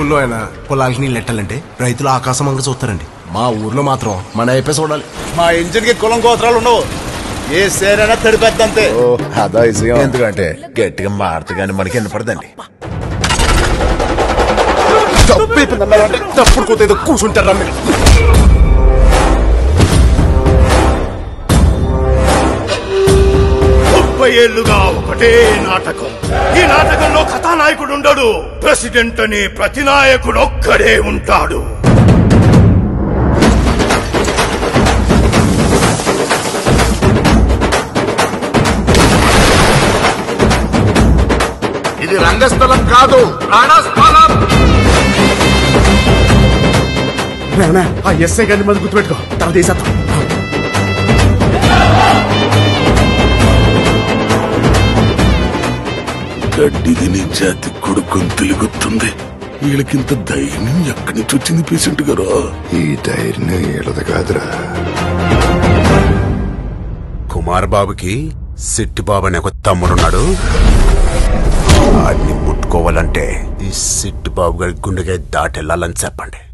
ఊళ్ళో అయినా పొలాలకి నీళ్ళు ఎట్టాలంటే రైతులు ఆకాశం అంగ చూస్తారండి మా ఊర్లో మాత్రం మన అయిపోయి చూడాలి మా ఇంజిన్కి కులం గోత్రాలు ఉండవు ఏ సేరైనా తడిపెద్దంతే ఓ అదా విషయం ఎందుకంటే గట్టిగా మారత గాని మనకి వినపడదండి తప్పుడు కూత ఏదో కూర్చుంటారా మీరు ముప్పై ఏళ్ళుగా ఒకటే నాటకం. ఈ నాటకంలో కథానాయకుడు ఉండడు ప్రెసిడెంట్ అనే ప్రతి నాయకుడు ఒక్కడే ఉంటాడు. ఇది రంగస్థలం కాదు ప్రాణస్థలం. ఆ ఎస్ఐ గారిని మంది గుర్తుపెట్టుకో. తల తీసేద్దాం. గడ్డి తిని జాతి కొడుకుని తెలుగుతుంది. వీళ్ళకింత ధైర్యం ఎక్కడి నుంచి వచ్చింది పేషెంట్ గారు? ఈ ధైర్యం ఏడదు కాదురా. కుమార్ బాబుకి సిట్టి బాబు అనే ఒక తమ్ముడున్నాడు. వాడిని ముట్టుకోవాలంటే ఈ సిట్టి బాబు గారి గుండెగా దాటెళ్ళాలని చెప్పండి.